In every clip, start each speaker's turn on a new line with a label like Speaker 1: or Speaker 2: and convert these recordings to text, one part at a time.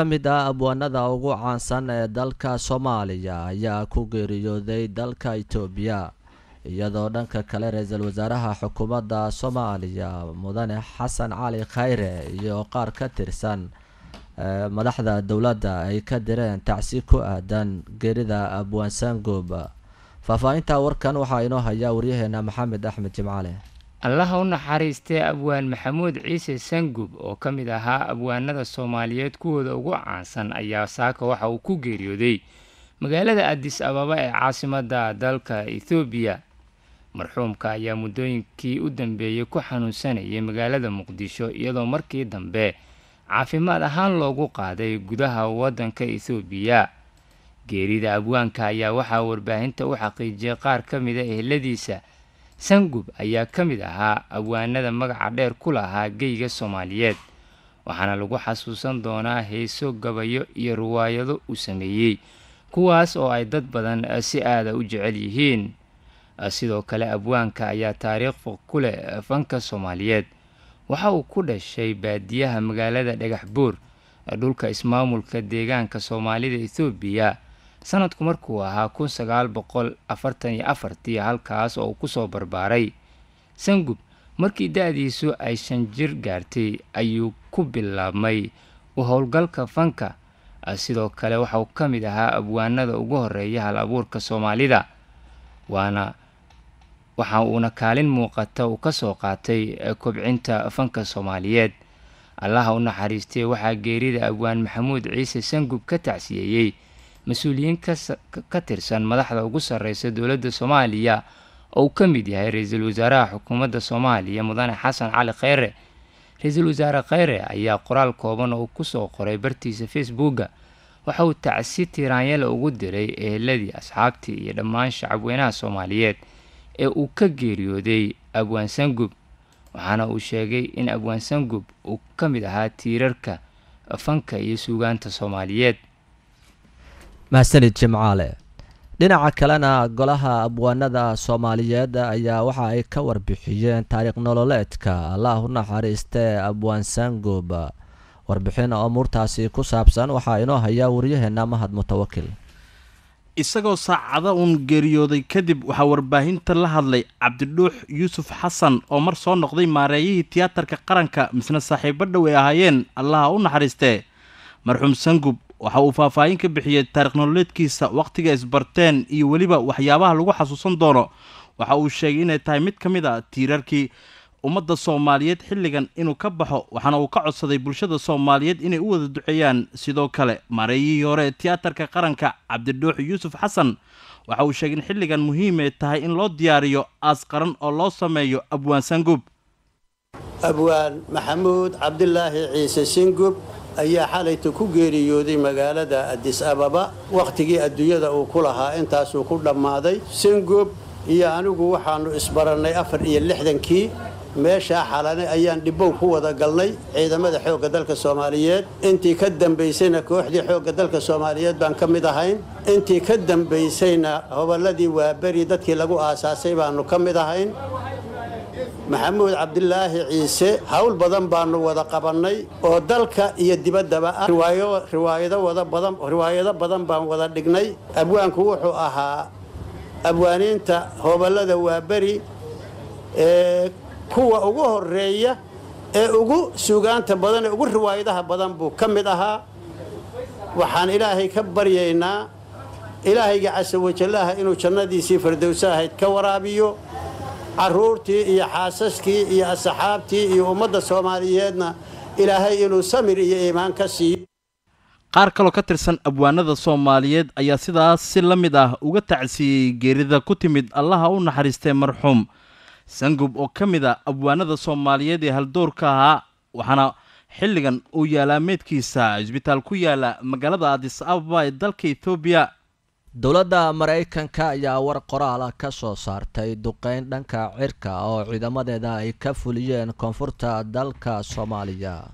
Speaker 1: ka mid ah abwaanada ugu caansan ee dalka soomaaliya ayaa ku geeriyooday dalka itoobiya iyadoo dhanka kale ra'iisul wasaaraha xukuumadda soomaaliya mudane xasan cali khayre iyo qaar ka tirsan madaxda dowladda ay ka direen tacsi ku aadan geerida abwaan saangoob faahfaahinta warkan waxaa inoo hayaa waryaheena maxamed axmed jimcaale
Speaker 2: allaha u naxariistee abwaan maxamuud ciise sangub oo ka mid ahaa abwaanada soomaaliyeed kuwooda ugu caansan ayaa saaka waxa uu ku geeriyooday magaalada adis ababa ee caasimadda dalka ethoobiya marxuumka ayaa muddooyinkii u dambeeyey ku xanuunsanayay magaalada muqdisho iyadoo markii dambe caafimaad ahaan loogu qaaday gudaha waddanka ethoobiya geerida abwaanka ayaa waxaa warbaahinta u xaqiijiyay qaar ka mida eheladiisa sangub ayaa ka mid ahaa abwaanada magaca dheer ku lahaa geyga soomaaliyeed waxaana lagu xasuusan doonaa heeso gabayo iyo riwaayado uu sameeyey kuwaas oo ay dad badan si aada u jecel yihiin. Sidoo kale abwaanka ayaa taariikh fog ku leh fanka soomaaliyeed. Waxa uu ku dhashay baadiyaha magaalada dhagax buur dhulka ismaamulka deegaanka soomaalida ethoobiya sanadku markuu ahaa kun sagaal boqol afartan iyo afartii halkaas oo uu ku soo barbaaray. Sangub markii da-diisu ay shan jir gaartay ayuu ku bilaabmay u howlgalka fanka. Sidoo kale waxauu ka mid ahaa abwaanada ugu horreeya hal abuurka soomaalida. Waana waxa uuna kaalin muuqata uu ka soo qaatay kobcinta fanka soomaaliyeed. Allaha u naxariistay waxaa geerida abwaan maxamuud ciise sangub ka tacsiyeeyey mas'uuliyiin ka tirsan madaxda ugu sarreysa dowladda soomaaliya oo uu ka mid yahay ra'iisul wasaaraha xukuumadda soomaaliya mudane xasan cali kheyre. Ra'iisul wasaare kheyre ayaa qoraal kooban oo ku soo qoray bartiisa facebooka waxa uu tacsi tiraanyale ugu diray eheladii asxaabtii iyo dhammaan shacabweynaha soomaaliyeed ee uu ka geeriyooday abwaan sangub waxaana uu sheegay in abwaan sangub uu ka mid ahaa tiirarka fanka iyo suugaanta soomaaliyeed
Speaker 1: mahsanid jimcaale. Dhinaca kalena golaha abwaanada soomaaliyeed ayaa waxa ay ka warbixiyeen taariikh nololeedka allah u naxariistee abwaan sangoob. Warbixin umuurtaasi ku saabsan waxaa inoo hayaa waryaheena mahad mutawakil
Speaker 3: isagoo saacada uun geeriyooday kadib waxaa warbaahinta la hadlay cabdidhuux yuusuf xasan oo mar soo noqday maareeyihii tiyaatarka qaranka misna saaxiibo dhow ay ahaayeen allaha u naxariistee marxuum sangub waxa uu faahfaahin ka bixiyey taarikh nololeedkiisa wakhtiga isbarteen iyo weliba waxyaabaha lagu xasuusan doono. Waxa uu sheegay inay tahay mid ka mid a tiirarkii ummadda soomaaliyeed xilligan inuu ka baxo waxaana uu ka codsaday bulshada soomaaliyeed inay u wada duceeyaan. Sidoo kale maareeyihii hore ee tiyaatarka qaranka cabdidhuux yuusuf xasan waxa uu sheegay in xilligan muhiimay tahay in loo diyaariyo aas qaran oo loo sameeyo abwaan sangub.
Speaker 4: Abwaan maxamuud cabdilaahi ciise singub ayaa xalayta ku geeriyooday magaalada adis ababa. Wakhtigii adduunyada uu ku lahaa intaasuu ku dhammaaday singub iyo anigu waxaannu isbarannay afar iyo lixdankii. Meeshaa xalane ayaan dhibbow ku wada galnay. Ciidamada xoogga dalka soomaaliyeed. Intii ka dambaysayna kooxdii xoogga dalka soomaaliyeed baan ka mid ahayn. Intii ka dambaysayna hobolladii waaberi dadkii lagu aasaasay baannu ka mid ahayn maxamuud cabdilaahi ciise hawl badan baannu wada qabannay oo dalka iyo dibaddaba ah riwaayado badan baan wada dhignay. Abwaanku wuxuu ahaa abwaaniinta hoballada waaberi ee kuwa ugu horreeya ee ugu suugaanta badan ee ugu riwaayadaha badan buu ka mid ahaa. Waxaan ilaahay ka baryaynaa ilaahayga casawajallaha inuu jannadiisii fardowsa ahayd ka waraabiyo carruurtii iyo xaasaskii iyo asxaabtii iyo ummadda soomaaliyeedna ilaahay inuu samir iyo iimaan ka siiyo.
Speaker 3: Qaar kaloo ka tirsan abwaanada soomaaliyeed ayaa sidaas si la mid ah uga tacsiiyey geerida ku timid allaha u naxariistay marxuum sangub oo ka mid a abwaanada soomaaliyeed ee haldoorka ahaa waxaana xilligan uu yaalaa meydkiisa cisbitaal ku yaalla magaalada adis ababa ee dalka etoobiya
Speaker 1: dowladda maraykanka ayaa war qoraala ka soo saartay duqeyn dhanka cirka oo ciidamadeeda ay ka fuliyeen koonfurta dalka soomaaliya.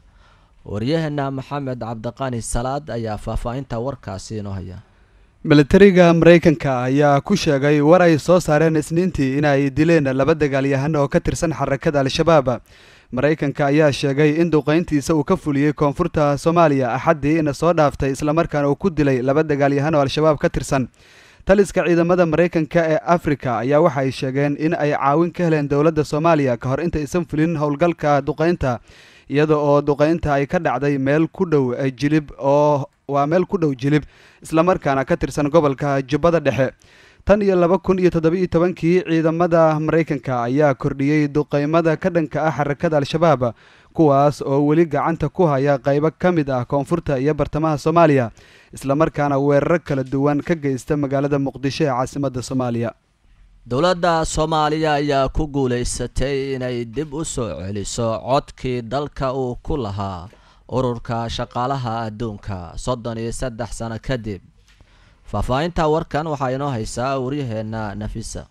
Speaker 1: Waryaheena maxamed cabdiqaani salaad ayaa faahfaahinta warkaasi inoo haya.
Speaker 5: Milatariga maraykanka ayaa ku sheegay war ay soo saareen isniintii inay dileen laba dagaalyahan oo ka tirsan xarakada al-shabaab maraykanka ayaa sheegay in duqayntiisa uu ka fuliyey koonfurta soomaaliya axaddii ina soo dhaaftay islamarkaana uu ku dilay laba dagaalyahan oo al-shabaab ka tirsan. Taliska ciidamada maraykanka ee afrika ayaa waxa ay sheegeen in ay caawin ka heleen dowladda soomaaliya ka hor intaysan fulin howlgalka duqaynta iyada oo duqaynta ay ka dhacday meel ku dhow jilib oo waa meel ku dhow jilib islamarkaana ka tirsan gobolka jubbada dhexe tan iyo laba kun iyo toddoba-iyo tobankii ciidamada maraykanka ayaa kordhiyey duqaymada ka dhanka ah xarakada al-shabaab kuwaas oo weli gacanta ku haya qaybo ka mid ah koonfurta iyo bartamaha soomaaliya islamarkaana weeraro kala duwan ka geysta magaalada muqdisho ee caasimadda soomaaliya.
Speaker 1: Dowladda soomaaliya ayaa ku guulaysatay inay dib u soo celiso codkii dalka uu ku lahaa ururka shaqaalaha adduunka soddon iyo saddex sano kadib faahfaahinta warkan waxaa inoo haysaa waryaheena nafisa.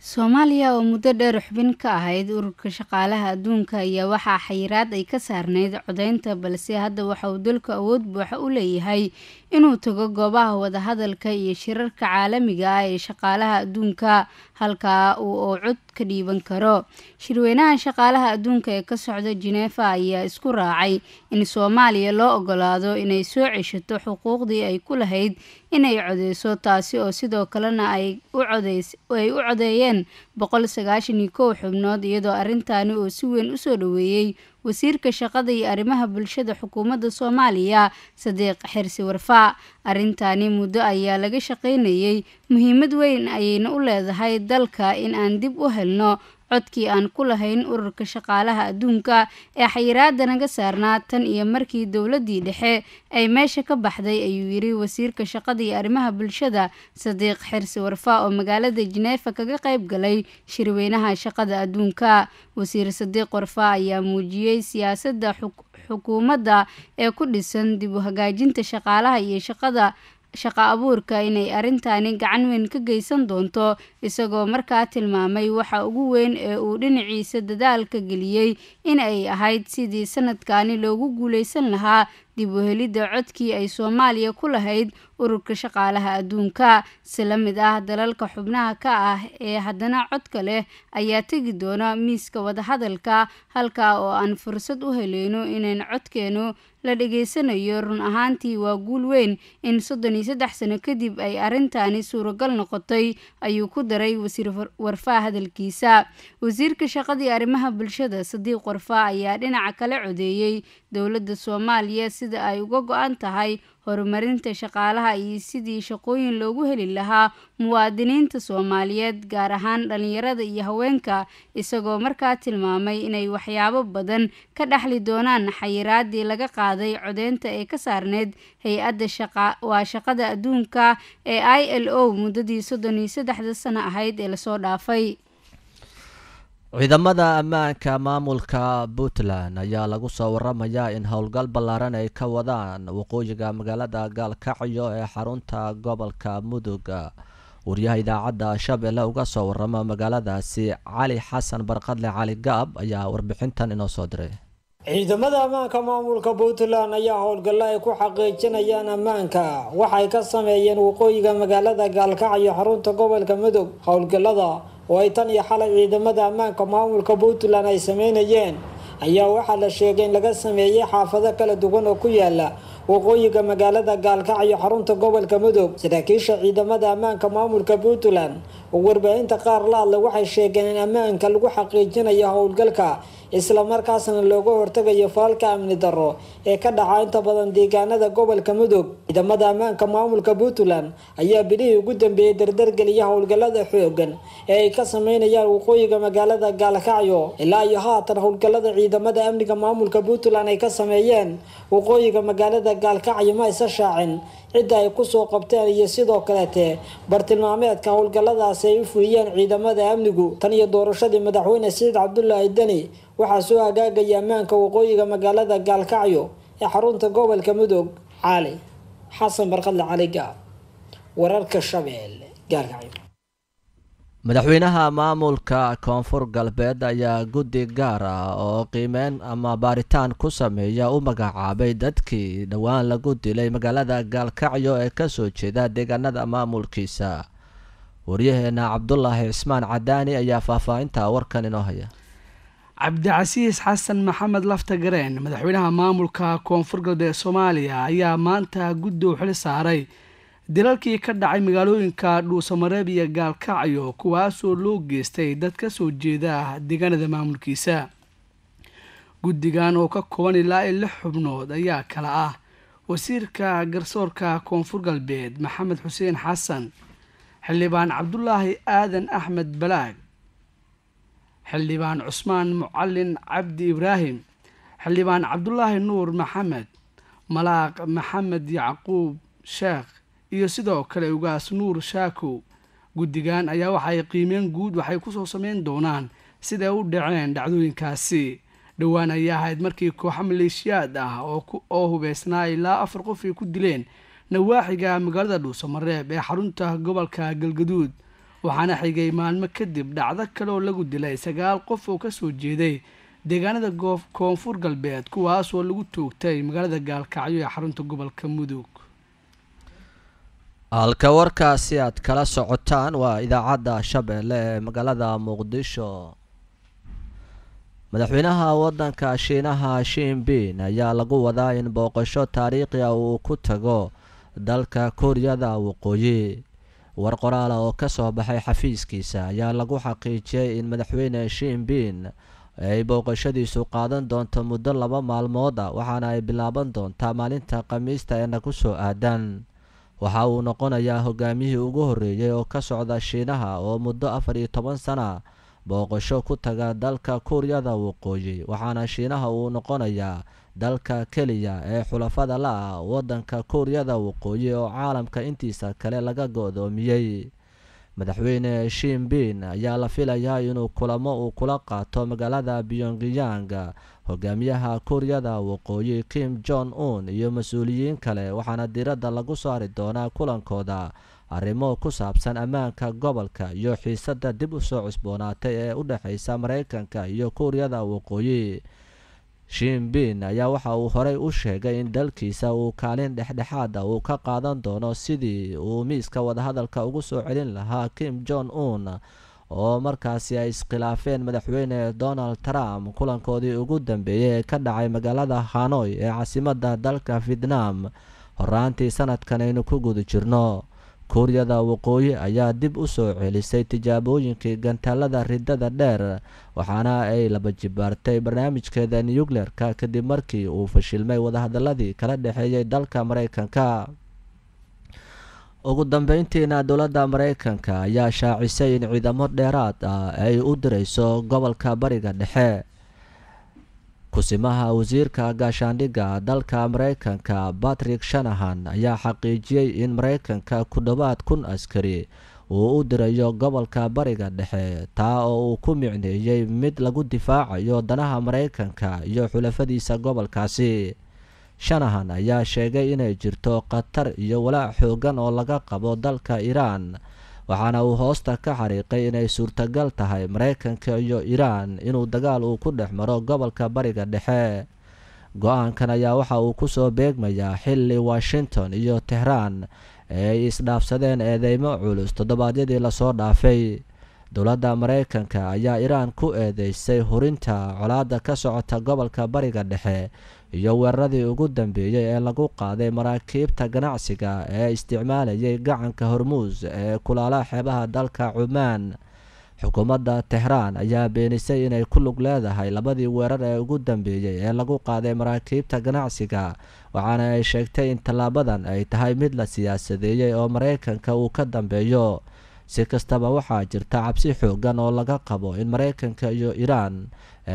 Speaker 6: Soomaaliya oo muddo dheer xubin ka ahayd ururka shaqaalaha adduunka ayaa waxaa xayiraad ay ka saarnayd codeynta balse hadda waxa uu dalku awood buuxa u leeyahay inuu tago goobaha wadahadalka iyo shirarka caalamiga ah ee shaqaalaha adduunka halkaa uu oo cod ka dhiiban karo. Shirweynaha shaqaalaha adduunka ee ka socda jineefa ayaa isku raacay in soomaaliya loo ogolaado inay soo ceshato xuquuqdii ay ku lahayd inay codeyso taasi oo sidoo kalena ay u codeeyeen boqol sagaashan iyo kow xubnood iyadoo arrintaani oo si weyn u soo dhoweeyey wasiirka shaqada iyo arrimaha bulshada xukuumadda soomaaliya sadiiq xirsi warfaa arrintaani muddo ayaa laga shaqaynayay. Muhiimad weyn ayayna u leedahay dalka in aan dib u helno codkii aan ku lahayn ururka shaqaalaha adduunka ee xayiraada naga saarnaa tan iyo markii dowladdii dhexe ay meesha ka baxday ayuu yiri wasiirka shaqada iyo arrimaha bulshada sadiiq xirsi warfaa oo magaalada jineefa kaga qayb galay shirweynaha shaqada adduunka. Wasiir sadiiq warfaa ayaa muujiyey siyaasadda xukuumadda ee ku dhisan dib u hagaajinta shaqaalaha iyo shaqada shaqa abuurka inay arrintaani gacan weyn ka geysan doonto isagoo markaa tilmaamay waxa ugu weyn ee uu dhinaciisa dadaalka geliyey in ay ahayd sidii sanadkani loogu guuleysan lahaa dib u helidda codkii ay soomaaliya ku lahayd ururka shaqaalaha adduunka. Si la mid ah dalalka xubnaha ka ah ee haddana codka leh ayaa tegi doona miiska wadahadalka halkaa oo aan fursad u heleyno inayn codkeenu la dhageysanayo run ahaantii waa guul weyn in soddon iyo saddex sano kadib ay arrintaani suuragal noqotay ayuu ku daray wasiir warfaa hadalkiisa. Wasiirka shaqadii arrimaha bulshada sadiiq warfaa ayaa dhinaca kale codeeyey dowladda soomaaliya sida ay uga go-an tahay horumarinta shaqaalaha iyo sidii shaqooyin loogu heli lahaa muwaadiniinta soomaaliyeed gaar ahaan dhalinyarada iyo haweenka isagoo markaa tilmaamay inay waxyaabo badan ka dhexli doonaan xayiraadii laga qaaday codeynta ee ka saarneyd hay'adda waa shaqada adduunka ee i l o muddadii soddon iyo saddexda sano ahayd ee la soo dhaafay
Speaker 1: ciidamada ammaanka maamulka puntland ayaa lagu soo waramayaa in howlgal ballaaran ay ka wadaan waqooyiga magaalada gaalkacyo ee xarunta gobolka mudug wariyaha idaacadda shabeelle uga soo warama magaaladaasi cali xasan barqadle cali gaab ayaa warbixintan inoo soo diray.
Speaker 7: Ciidamada ammaanka maamulka puntland ayaa howlgallo ay ku xaqiijinayaan ammaanka. Waxay ka sameeyeen waqooyiga magaalada gaalkacyo xarunta gobolka mudug. Howlgallada oo ay tan iyo xalay ciidamada ammaanka maamulka puntland ay sameynayeen ayaa waxaa la sheegay in laga sameeyey xaafado kala duwan oo ku yaalla waqooyiga magaalada gaalkacyo xarunta gobolka mudug saraakiisha ciidamada ammaanka maamulka puntland oo warbaahinta qaar la hadla waxay sheegeen in ammaanka lagu xaqiijinayo howlgalka islamarkaasna looga hortagayo faalka amni darro ee ka dhaca inta badan deegaanada gobolka mudug ciidamada ammaanka maamulka puntland ayaa bilihii ugu dambeeyey dardargeliya howlgalada xoogan ee ay ka sameynayaan waqooyiga magaalada gaalkacyo ilaa iyo haatan howlgalada ciidamada amniga maamulka puntland ay ka sameeyeen waqooyiga magaalada gaalkacyo ma aysa shaacin cidda ay ku soo qabteen iyo sidoo kaleete bartilmaameedka howlgaladaasi ay u fuliyeen ciidamada amnigu tan iyo doorashadii madaxweyne saciid cabdulaahi deni waxaa soo hagaagaya ammaanka waqooyiga magaalada gaalkacyo ee xarunta gobolka mudug cali. Xasan barqadle caliga wararka shabeelle gaalkacyo
Speaker 1: madaxweynaha maamulka koonfur galbeed ayaa guddi gaar ah oo qiimeyn ama baaritaan ku sameeya u magacaabay dadkii dhowaan lagu dilay magaalada gaalkacyo ee ka soo jeeda deegaanada maamulkiisa. Waryaheena cabdulaahi cismaan cadaani ayaa faahfaahinta warkan inoo haya.
Speaker 8: Cabdicasiis xasan maxamed lafta gareen madaxweynaha maamulka koonfur galbeed soomaaliya ayaa maanta guddi u xil saaray dilalkii ka dhacay magaalooyinka dhuusamareeb iyo gaalkacyo kuwaasoo loo geystay dad ka soo jeeda deegaanada maamulkiisa. Guddigan oo ka kooban ilaa i lix xubnood ayaa kala ah. Wasiirka garsoorka koonfur galbeed maxamed xuseen xasan xildhibaan cabdulaahi aadan axmed balaag. Xildhibaan cusmaan mucalin cabdi ibraahim. Xildhibaan cabdulaahi nuur maxamed. Malaaq maxamed yacquub sheekh iyo sidoo kale ugaas nuur shaakow guddigan ayaa waxay qiimeen guud waxay ku soo sameyn doonaan siday u dhaceen dhacdooyinkaasi. Dhowaan ayaa ahayd markii kooxo maleeshiyaad ah oo hubeysnaa ilaa afar qof ay ku dileen nawaaxiga magaalada dhuusamareeb ee xarunta gobolka galgaduud. Waxaana xigay maalmo kadib dhacdo kale oo lagu dilay sagaal qof oo ka soo jeeday deegaanada koonfur galbeed kuwaasoo lagu toogtay magaalada gaalkacyo ee xarunta gobolka mudug
Speaker 1: halka warkaasi aad kala socotaan waa idaacadda shabeelle ee magaalada muqdisho. Madaxweynaha waddanka shiinaha shinbin ayaa lagu wadaa in booqasho taariikhi ah uu ku tago dalka kuuriyada waqooyi. War qoraala oo ka soo baxay xafiiskiisa ayaa lagu xaqiijiyey in madaxweyne shinbin ay booqashadiisu qaadan doonto muddo laba maalmood a waxaana ay bilaaban doontaa maalinta khamiista ee nagu soo aadan waxa uu noqonayaa hogaamiyihii ugu horreeyey oo ka socda shiinaha oo muddo afar iyo toban sana booqasho ku taga dalka kuuriyada waqooyi waxaana shiinaha uu noqonayaa dalka keliya ee xulafada la ah waddanka kuuriyada waqooyi oo caalamka intiisa kale laga go-doomiyey madaxweyne shinbin ayaa la filayaa inuu kulamo uu kula qaato magaalada pyongyang hogaamiyaha kuuriyada waqooyi kim jong un iyo mas'uuliyiin kale waxaana diiradda lagu saari doonaa kulankooda. Arrimo ku saabsan ammaanka gobolka iyo xiisadda dib u soo cusboonaatay ee u dhexeysa mareykanka iyo kuuriyada waqooyi shinbin ayaa waxa uu horey u sheegay in dalkiisa uu kaalin dhexdhexaad ah uu ka qaadan doono sidii uu miiska wadahadalka ugu soo celin lahaa kim jong un oo markaasi ay iskhilaafeen madaxweyne donald trump. Kulankoodii ugu dambeeyey ee ka dhacay magaalada hanoy ee caasimadda dalka vietnam. Horaantii sanadkan aynu ku guda jirno kuuriyada waqooyi ayaa dib u soo celisay tijaabooyinkii gantaalada ridada dheer waxaana ay laba jibaartay barnaamijkeeda nuyukleerka kadib markii uu fashilmay wadahadaladii kala dhexeeyey dalka mareykanka. Ugu dambeyntiina dowladda mareykanka ayaa shaacisay in ciidamo dheeraad ah ay u direyso gobolka bariga dhexe kusimaha wasiirka gaashaandhigga dalka mareykanka batrick shanahan ayaa xaqiijiyey in mareykanka ku dhowaad kun askari uu u dirayo gobolka bariga dhexe taa oo uu ku micneeyey mid lagu difaacayo danaha mareykanka iyo xulafadiisa gobolkaasi. Shanahan ayaa sheegay inay jirto khatar iyo walaac xoogan oo laga qabo dalka iiraan waxaana uu hoosta ka xariiqay inay suurtagal tahay mareykanka iyo iiraan inuu dagaal uu ku dhex maro gobolka bariga dhexe. Go'aankan ayaa waxa uu ku soo beegmayaa xilli washington iyo tehraan ay isdhaafsadeen eedeymo culus toddobaadyadii la soo dhaafay. Dowladda mareykanka ayaa iiraan ku eedeysay hurinta colaadda ka socota gobolka bariga dhexe iyo weeraradii ugu dambeeyey ee lagu qaaday maraakiibta ganacsiga ee isticmaalayay gacanka hormuus ee kulaala xeebaha dalka cumaan. Xukuumadda tehraan ayaa beenisay inay ku lug leedahay labadii weerar ee ugu dambeeyey ee lagu qaaday maraakiibta ganacsiga waxaana ay sheegtay in tallaabadan ay tahay mid la siyaasadeeyey oo mareykanka uu ka dambeeyo. Si kastaba waxaa jirta cabsi xoogan oo laga qabo in mareykanka iyo iiraan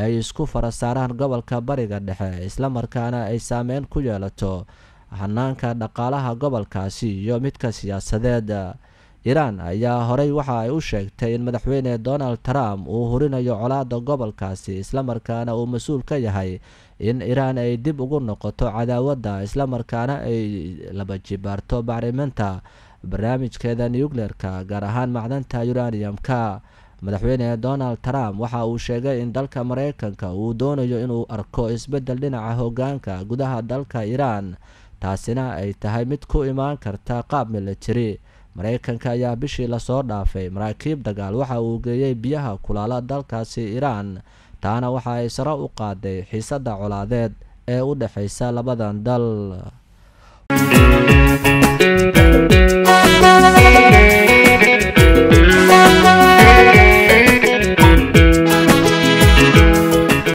Speaker 1: ay isku fara saaraan gobolka bariga dhexe islamarkaana ay saameyn ku yeelato hanaanka dhaqaalaha gobolkaasi iyo midka siyaasadeed. Iiraan ayaa horey waxa ay u sheegtay in madaxweyne donald trump uu hurinayo colaada gobolkaasi islamarkaana uu mas'uul ka yahay in iiraan ay dib ugu noqoto cadaawadda islamarkaana ay laba jibaarto bacriminta barnaamijkeeda nukleerka gaar ahaan macdanta uranium-ka madaxweyne donald trump waxa uu sheegay in dalka mareykanka uu doonayo inuu arko isbeddel dhinaca hogaanka gudaha dalka iiraan taasina ay tahay mid ku imaan karta qaab militari mareykanka ayaa bishii la soo dhaafay maraakiib dagaal waxa uu geeyey biyaha kulaala dalkaasi iiraan taana waxa ay sare u qaaday xiisadda colaadeed ee u dhexaysa labadan dal